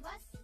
Bus.